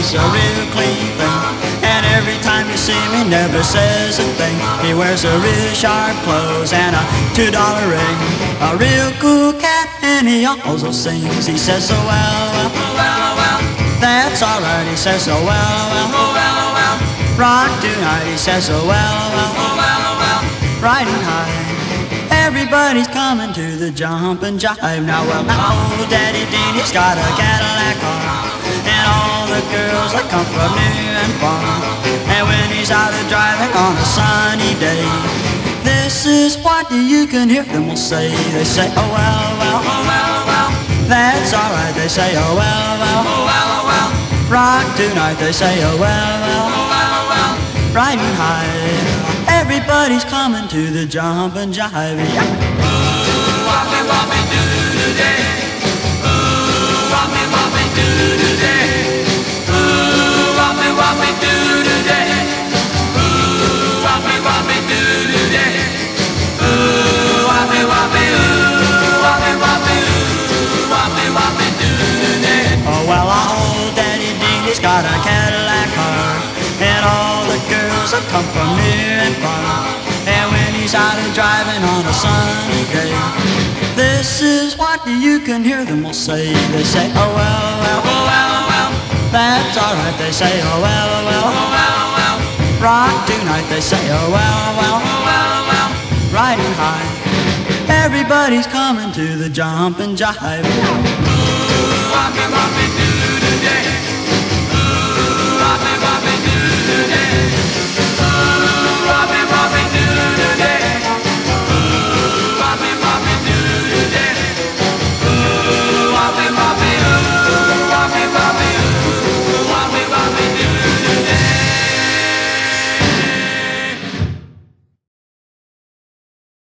He's a real clean thing. And every time you see he never says a thing. He wears a real sharp clothes and a two dollar ring. A real cool cat, and he also sings. He says so well, well, oh, well, well. That's alright, he says so well, well, oh, well, oh, well. Rock tonight, he says oh, oh, oh, so well, well, oh, well, oh, well. Riding high. Everybody's coming to the jump and jive now. Well, now old Daddy Dean, he's got a Cadillac car, girls that come from near and far. And when he's out driving on a sunny day, this is what you can hear them will say. They say, oh well, well, oh well, well. That's alright. They say, oh well, well, oh well, oh well. Rock tonight. They say, oh well, well, oh well, oh well. Riding high. Everybody's coming to the jump and jive. Yeah. Ooh, wobbly, wobbly, doo-doo-day. Ooh, come from near and far. And when he's out and driving on a sunny day, this is what you can hear them will say. They say, oh well, well, oh well, oh, well. That's alright, they say, oh well, oh, well, oh well, oh, well. Rock tonight, they say, oh well, well, oh well, well. Riding high. Everybody's coming to the jump and jive. Ooh, wobbly, wobbly,